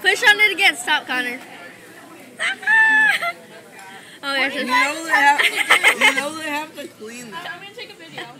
Push on it again. Stop, Connor. oh, yeah. You know they have, you know they have to clean that. I'm gonna take a video.